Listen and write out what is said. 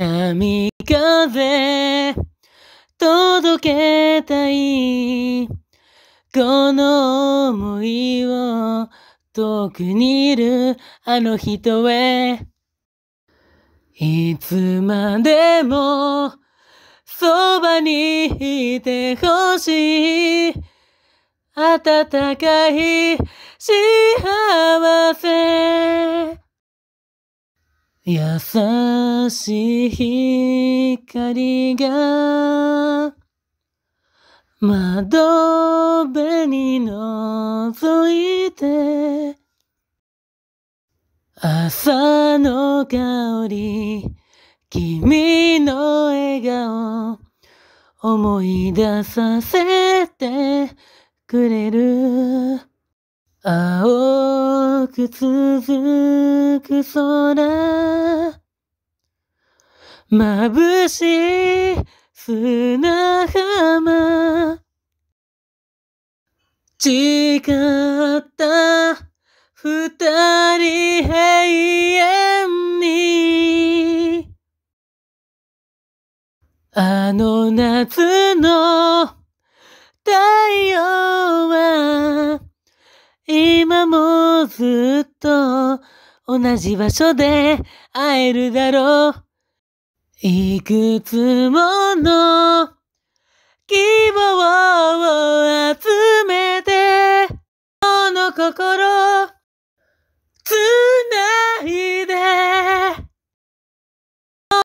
波風届けたい。この想いを遠くにいるあの人へ。いつまでもそばにいてほしい。暖かい幸せ。優しい光が窓辺に覗いて朝の香り君の笑顔思い出させてくれる。く続く空。眩しい砂浜。誓った二人永遠に。あの夏の太陽は今もずっと同じ場所で会えるだろう。いくつもの希望を集めて、この心、